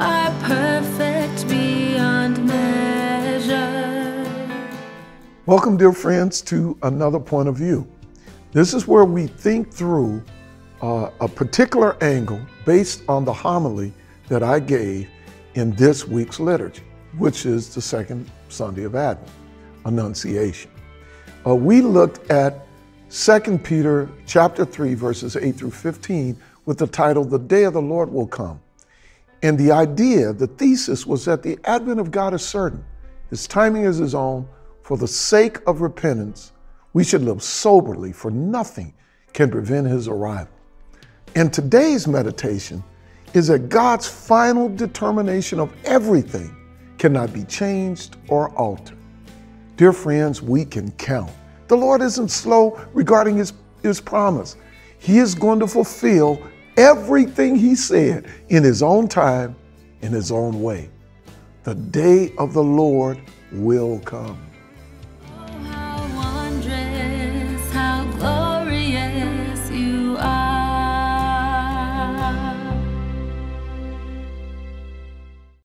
are perfect beyond measure. Welcome, dear friends, to another point of view. This is where we think through uh, a particular angle based on the homily that I gave in this week's liturgy, which is the second Sunday of Advent, Annunciation. Uh, we looked at 2 Peter chapter 3, verses 8 through 15, with the title, The Day of the Lord Will Come. And the idea, the thesis was that the advent of God is certain. His timing is his own. For the sake of repentance, we should live soberly, for nothing can prevent his arrival. And today's meditation is that God's final determination of everything cannot be changed or altered. Dear friends, we can count. The Lord isn't slow regarding his, his promise. He is going to fulfill everything he said in his own time, in his own way. The day of the Lord will come.